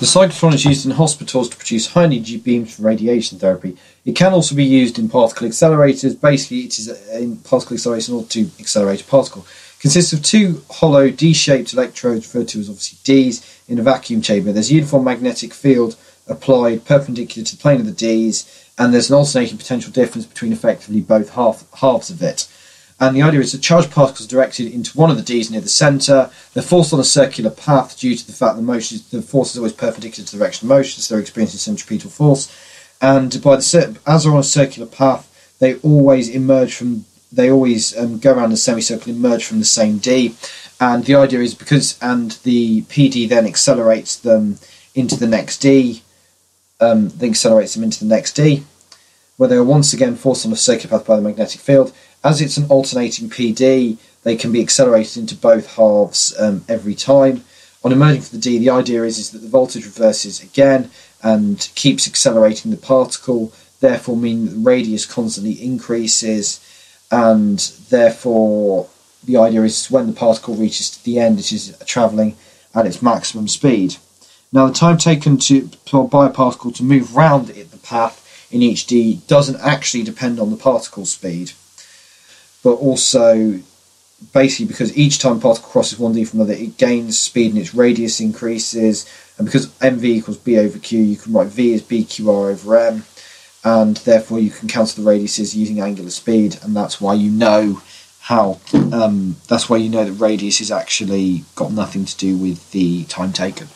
The cyclotron is used in hospitals to produce high energy beams for radiation therapy. It can also be used in particle accelerators. Basically, it is uh, in particle accelerators in order to accelerate a particle. It Consists of two hollow D-shaped electrodes, referred to as obviously Ds, in a vacuum chamber. There's a uniform magnetic field applied perpendicular to the plane of the Ds, and there's an alternating potential difference between effectively both half, halves of it. And the idea is that charged particles are directed into one of the Ds near the centre. They're forced on a circular path due to the fact that motion, the force is always perpendicular to the direction of motion, so they're experiencing centripetal force. And by the as they're on a circular path, they always emerge from. They always um, go around the semicircle, and emerge from the same D. And the idea is because and the PD then accelerates them into the next D. Um, then accelerates them into the next D, where they are once again forced on a circular path by the magnetic field as it's an alternating PD, they can be accelerated into both halves um, every time. On emerging from the D, the idea is, is that the voltage reverses again and keeps accelerating the particle, therefore meaning the radius constantly increases, and therefore the idea is when the particle reaches to the end, it is travelling at its maximum speed. Now, the time taken to by a particle to move round the path in each D doesn't actually depend on the particle speed but also basically because each time particle crosses one d from another, it gains speed and its radius increases. And because mv equals b over q, you can write v as bqr over m, and therefore you can cancel the radiuses using angular speed, and that's why you know how. Um, that's why you know that radius is actually got nothing to do with the time taken.